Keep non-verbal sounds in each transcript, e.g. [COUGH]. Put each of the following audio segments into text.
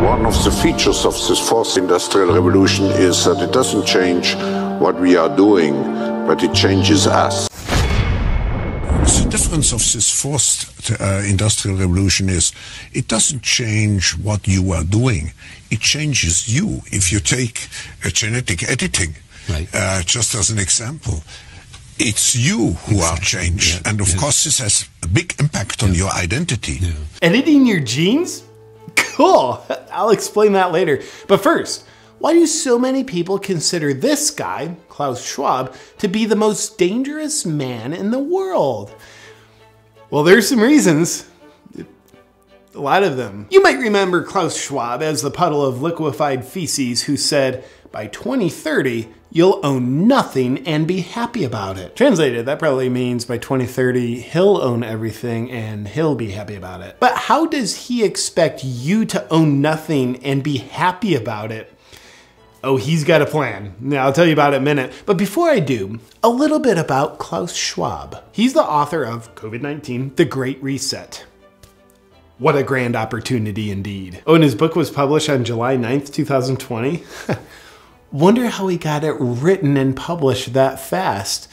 One of the features of this fourth industrial revolution is that it doesn't change what we are doing, but it changes us. The difference of this fourth uh, industrial revolution is it doesn't change what you are doing, it changes you. If you take genetic editing, right. uh, just as an example, it's you who exactly. are changed. Yeah. And of yeah. course, this has a big impact on yeah. your identity. Editing your genes? Cool. [LAUGHS] I'll explain that later. But first, why do so many people consider this guy, Klaus Schwab, to be the most dangerous man in the world? Well, there's some reasons. A lot of them. You might remember Klaus Schwab as the puddle of liquefied feces who said, by 2030, you'll own nothing and be happy about it. Translated, that probably means by 2030, he'll own everything and he'll be happy about it. But how does he expect you to own nothing and be happy about it? Oh, he's got a plan. Now, I'll tell you about it in a minute. But before I do, a little bit about Klaus Schwab. He's the author of COVID 19 The Great Reset. What a grand opportunity indeed. Oh, and his book was published on July 9th, 2020. [LAUGHS] Wonder how he got it written and published that fast.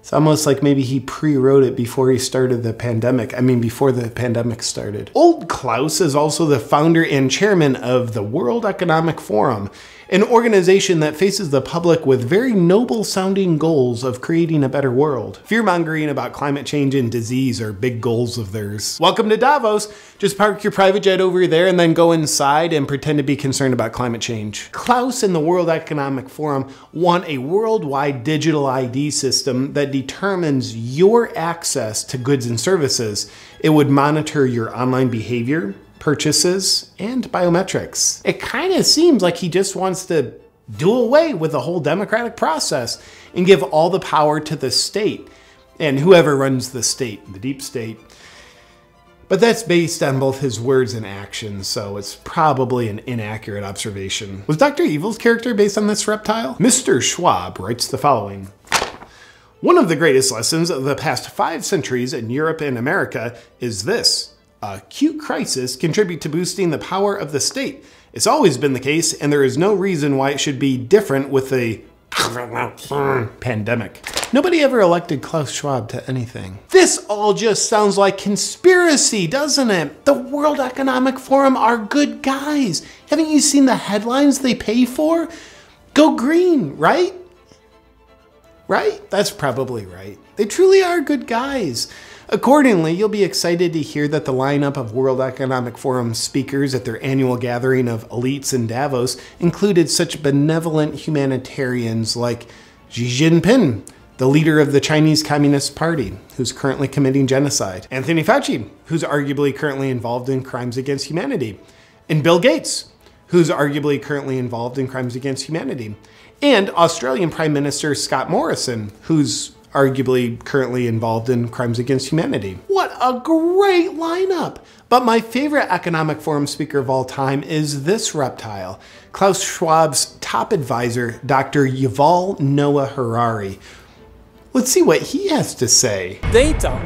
It's almost like maybe he pre-wrote it before he started the pandemic. I mean, before the pandemic started. Old Klaus is also the founder and chairman of the World Economic Forum an organization that faces the public with very noble sounding goals of creating a better world. Fear mongering about climate change and disease are big goals of theirs. Welcome to Davos. Just park your private jet over there and then go inside and pretend to be concerned about climate change. Klaus and the World Economic Forum want a worldwide digital ID system that determines your access to goods and services. It would monitor your online behavior, purchases, and biometrics. It kind of seems like he just wants to do away with the whole democratic process and give all the power to the state and whoever runs the state, the deep state. But that's based on both his words and actions, so it's probably an inaccurate observation. Was Dr. Evil's character based on this reptile? Mr. Schwab writes the following. One of the greatest lessons of the past five centuries in Europe and America is this acute crisis contribute to boosting the power of the state. It's always been the case, and there is no reason why it should be different with the [LAUGHS] pandemic. Nobody ever elected Klaus Schwab to anything. This all just sounds like conspiracy, doesn't it? The World Economic Forum are good guys. Haven't you seen the headlines they pay for? Go green, right? Right? That's probably right. They truly are good guys. Accordingly, you'll be excited to hear that the lineup of World Economic Forum speakers at their annual gathering of elites in Davos included such benevolent humanitarians like Xi Jinping, the leader of the Chinese Communist Party, who's currently committing genocide, Anthony Fauci, who's arguably currently involved in crimes against humanity, and Bill Gates, who's arguably currently involved in crimes against humanity, and Australian Prime Minister Scott Morrison, who's arguably currently involved in crimes against humanity. What a great lineup! But my favorite economic forum speaker of all time is this reptile, Klaus Schwab's top advisor, Dr. Yuval Noah Harari. Let's see what he has to say. Data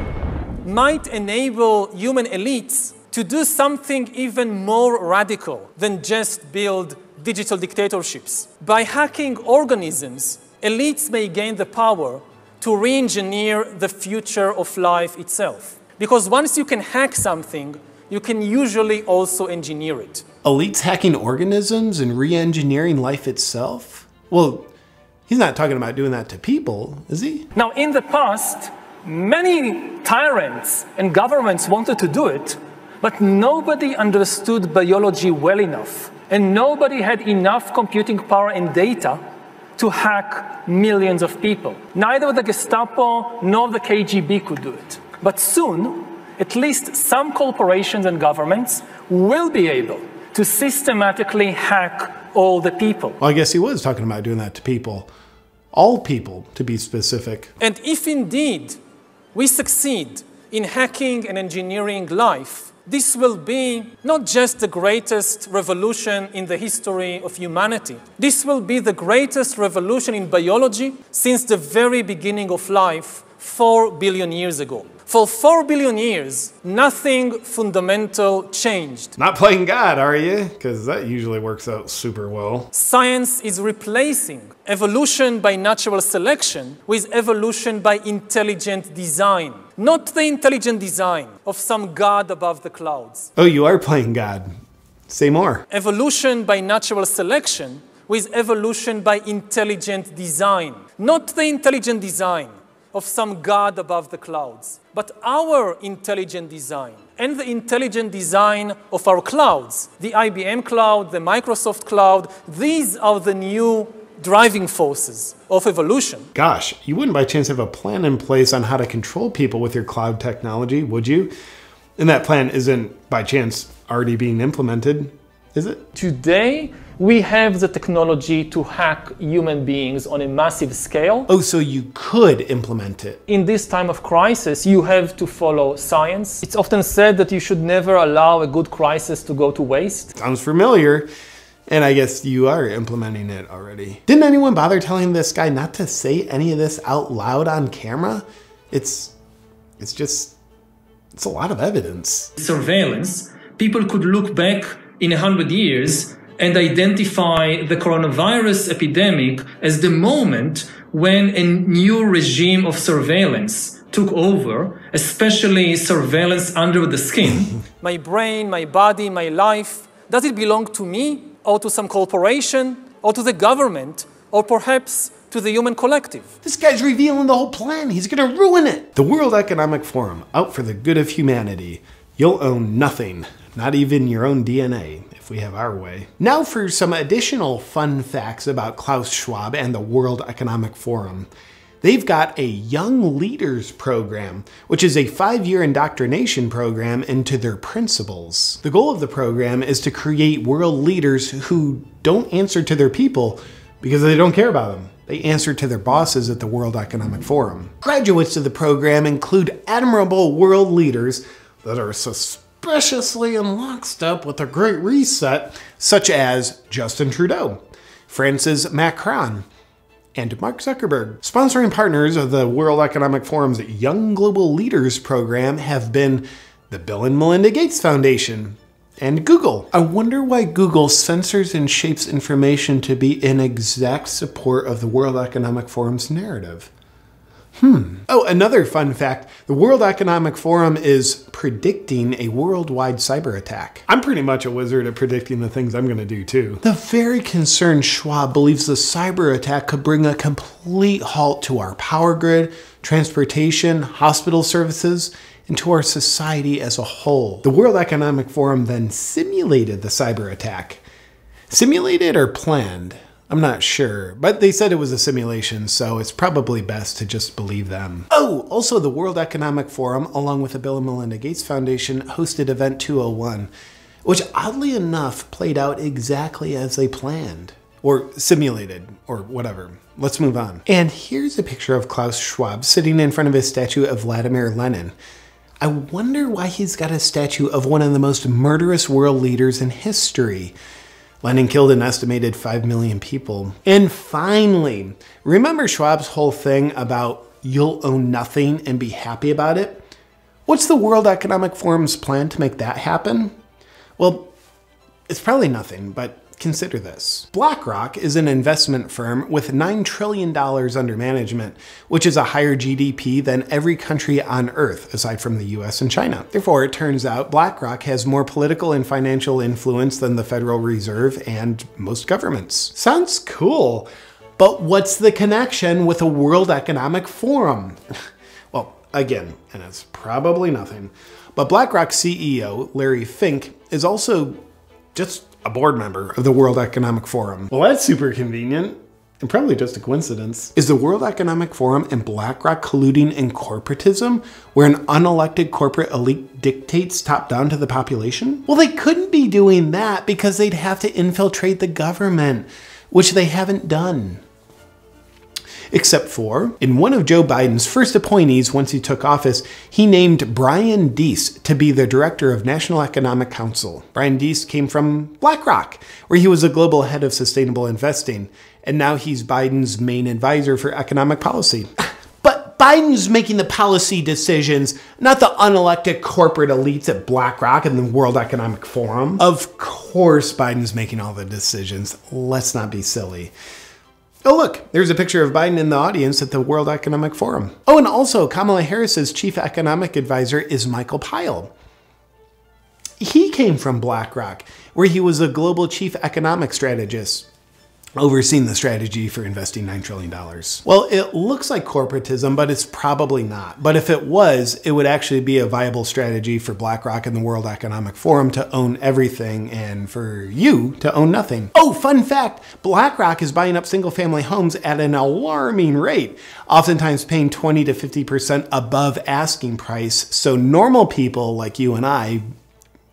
might enable human elites to do something even more radical than just build digital dictatorships. By hacking organisms, elites may gain the power to re-engineer the future of life itself. Because once you can hack something, you can usually also engineer it. Elites hacking organisms and re-engineering life itself? Well, he's not talking about doing that to people, is he? Now, in the past, many tyrants and governments wanted to do it, but nobody understood biology well enough, and nobody had enough computing power and data to hack millions of people. Neither the Gestapo nor the KGB could do it. But soon, at least some corporations and governments will be able to systematically hack all the people. Well, I guess he was talking about doing that to people. All people, to be specific. And if indeed we succeed in hacking and engineering life, this will be not just the greatest revolution in the history of humanity. This will be the greatest revolution in biology since the very beginning of life 4 billion years ago. For 4 billion years, nothing fundamental changed. Not playing God, are you? Because that usually works out super well. Science is replacing evolution by natural selection with evolution by intelligent design. Not the intelligent design of some God above the clouds. Oh, you are playing God. Say more. Evolution by natural selection with evolution by intelligent design. Not the intelligent design of some God above the clouds, but our intelligent design and the intelligent design of our clouds, the IBM cloud, the Microsoft cloud, these are the new driving forces of evolution. Gosh, you wouldn't by chance have a plan in place on how to control people with your cloud technology, would you? And that plan isn't by chance already being implemented, is it? Today, we have the technology to hack human beings on a massive scale. Oh, so you could implement it. In this time of crisis, you have to follow science. It's often said that you should never allow a good crisis to go to waste. Sounds familiar. And I guess you are implementing it already. Didn't anyone bother telling this guy not to say any of this out loud on camera? It's it's just it's a lot of evidence. Surveillance, people could look back in a hundred years and identify the coronavirus epidemic as the moment when a new regime of surveillance took over, especially surveillance under the skin. [LAUGHS] my brain, my body, my life, does it belong to me or to some corporation or to the government or perhaps to the human collective? This guy's revealing the whole plan. He's going to ruin it. The World Economic Forum, out for the good of humanity. You'll own nothing, not even your own DNA if we have our way. Now for some additional fun facts about Klaus Schwab and the World Economic Forum. They've got a Young Leaders Program, which is a five year indoctrination program into their principles. The goal of the program is to create world leaders who don't answer to their people because they don't care about them. They answer to their bosses at the World Economic Forum. Graduates of the program include admirable world leaders that are suspiciously in lockstep with the Great Reset, such as Justin Trudeau, France's Macron, and Mark Zuckerberg. Sponsoring partners of the World Economic Forum's Young Global Leaders program have been the Bill and Melinda Gates Foundation and Google. I wonder why Google censors and shapes information to be in exact support of the World Economic Forum's narrative. Hmm. Oh, another fun fact the World Economic Forum is predicting a worldwide cyber attack. I'm pretty much a wizard at predicting the things I'm going to do too. The very concerned Schwab believes the cyber attack could bring a complete halt to our power grid, transportation, hospital services, and to our society as a whole. The World Economic Forum then simulated the cyber attack. Simulated or planned? I'm not sure, but they said it was a simulation, so it's probably best to just believe them. Oh, also the World Economic Forum, along with the Bill and Melinda Gates Foundation, hosted Event 201, which oddly enough played out exactly as they planned. Or simulated, or whatever. Let's move on. And here's a picture of Klaus Schwab sitting in front of his statue of Vladimir Lenin. I wonder why he's got a statue of one of the most murderous world leaders in history. Lenin killed an estimated 5 million people. And finally, remember Schwab's whole thing about you'll own nothing and be happy about it? What's the World Economic Forum's plan to make that happen? Well, it's probably nothing, but Consider this. BlackRock is an investment firm with $9 trillion under management, which is a higher GDP than every country on earth, aside from the US and China. Therefore, it turns out BlackRock has more political and financial influence than the Federal Reserve and most governments. Sounds cool, but what's the connection with a World Economic Forum? [LAUGHS] well, again, and it's probably nothing, but BlackRock CEO Larry Fink is also just a board member of the World Economic Forum. Well, that's super convenient. And probably just a coincidence. Is the World Economic Forum and BlackRock colluding in corporatism, where an unelected corporate elite dictates top down to the population? Well, they couldn't be doing that because they'd have to infiltrate the government, which they haven't done except for in one of Joe Biden's first appointees once he took office, he named Brian Deese to be the director of National Economic Council. Brian Deese came from BlackRock, where he was a global head of sustainable investing, and now he's Biden's main advisor for economic policy. [LAUGHS] Biden's making the policy decisions, not the unelected corporate elites at BlackRock and the World Economic Forum. Of course, Biden's making all the decisions. Let's not be silly. Oh, look, there's a picture of Biden in the audience at the World Economic Forum. Oh, and also, Kamala Harris's chief economic advisor is Michael Pyle. He came from BlackRock, where he was a global chief economic strategist overseeing the strategy for investing $9 trillion. Well, it looks like corporatism, but it's probably not. But if it was, it would actually be a viable strategy for BlackRock and the World Economic Forum to own everything and for you to own nothing. Oh, fun fact BlackRock is buying up single family homes at an alarming rate, oftentimes paying 20 to 50% above asking price. So normal people like you and I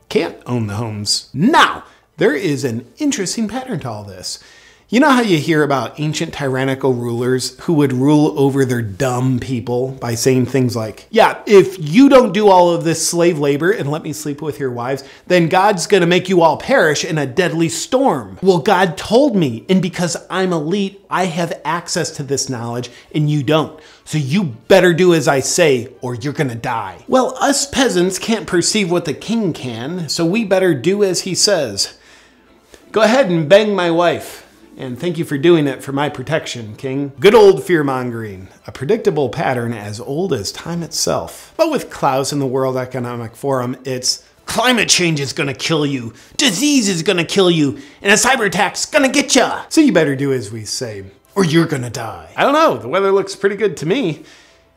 can't own the homes. Now, there is an interesting pattern to all this. You know how you hear about ancient tyrannical rulers who would rule over their dumb people by saying things like, Yeah, if you don't do all of this slave labor and let me sleep with your wives, then God's gonna make you all perish in a deadly storm. Well, God told me, and because I'm elite, I have access to this knowledge and you don't. So you better do as I say or you're gonna die. Well, us peasants can't perceive what the king can, so we better do as he says. Go ahead and bang my wife and thank you for doing it for my protection, King. Good old fear mongering, a predictable pattern as old as time itself. But with Klaus in the World Economic Forum, it's climate change is gonna kill you, disease is gonna kill you, and a cyber attack's gonna get ya. So you better do as we say, or you're gonna die. I don't know, the weather looks pretty good to me.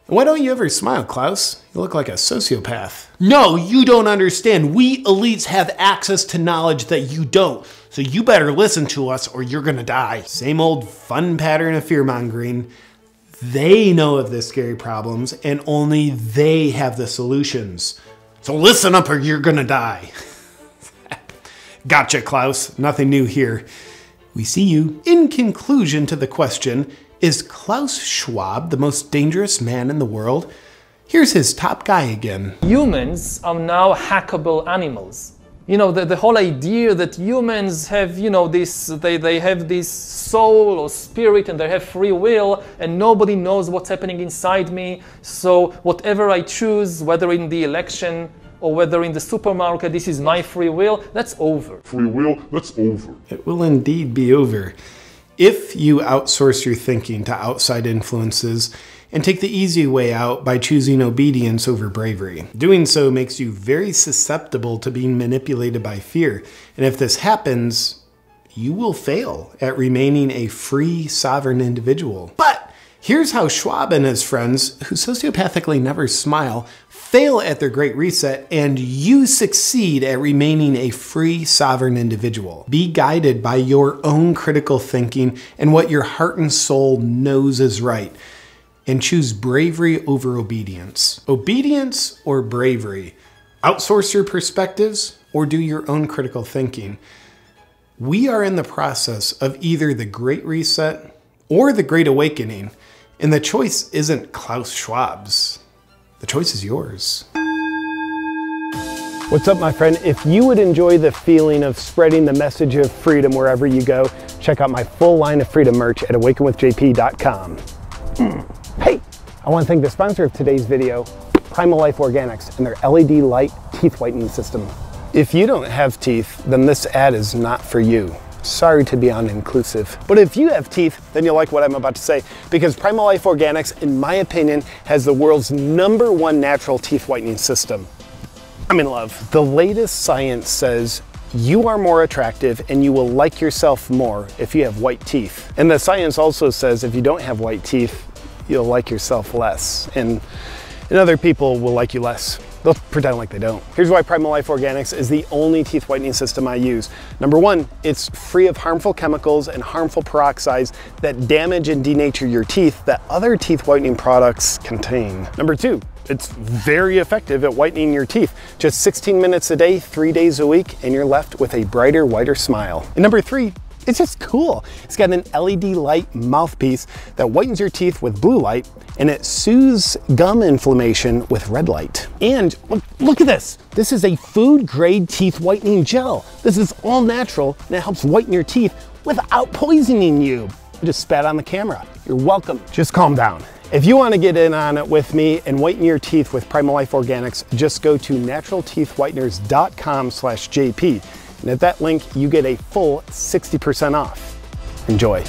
Why don't you ever smile, Klaus? You look like a sociopath. No, you don't understand. We elites have access to knowledge that you don't. So you better listen to us or you're gonna die. Same old fun pattern of fear mongering. They know of the scary problems and only they have the solutions. So listen up or you're gonna die. [LAUGHS] gotcha, Klaus. Nothing new here. We see you. In conclusion to the question, is Klaus Schwab the most dangerous man in the world? Here's his top guy again. Humans are now hackable animals. You know, the, the whole idea that humans have, you know, this, they, they have this soul or spirit and they have free will and nobody knows what's happening inside me. So whatever I choose, whether in the election or whether in the supermarket, this is my free will, that's over. Free will, that's over. It will indeed be over. If you outsource your thinking to outside influences and take the easy way out by choosing obedience over bravery, doing so makes you very susceptible to being manipulated by fear. And if this happens, you will fail at remaining a free, sovereign individual. But here's how Schwab and his friends, who sociopathically never smile, fail at their great reset, and you succeed at remaining a free, sovereign individual. Be guided by your own critical thinking and what your heart and soul knows is right. And choose bravery over obedience. Obedience or bravery? Outsource your perspectives or do your own critical thinking. We are in the process of either the Great Reset or the Great Awakening, and the choice isn't Klaus Schwab's. The choice is yours. What's up, my friend? If you would enjoy the feeling of spreading the message of freedom wherever you go, check out my full line of freedom merch at awakenwithjp.com. Hey, I want to thank the sponsor of today's video, Primal Life Organics, and their LED light teeth whitening system. If you don't have teeth, then this ad is not for you. Sorry to be uninclusive. But if you have teeth, then you'll like what I'm about to say because Primal Life Organics, in my opinion, has the world's number one natural teeth whitening system. I'm in love. The latest science says you are more attractive and you will like yourself more if you have white teeth. And the science also says if you don't have white teeth, you'll like yourself less. And, and other people will like you less. They'll pretend like they don't. Here's why Primal Life Organics is the only teeth whitening system I use. Number one, it's free of harmful chemicals and harmful peroxides that damage and denature your teeth that other teeth whitening products contain. Number two, it's very effective at whitening your teeth. Just 16 minutes a day, three days a week, and you're left with a brighter, whiter smile. And number three, it's just cool. It's got an LED light mouthpiece that whitens your teeth with blue light and it soothes gum inflammation with red light. And look, look at this. This is a food grade teeth whitening gel. This is all natural and it helps whiten your teeth without poisoning you. I just spat on the camera. You're welcome. Just calm down. If you want to get in on it with me and whiten your teeth with Primal Life Organics, just go to naturalteethwhiteners.com slash JP. And at that link, you get a full 60% off. Enjoy.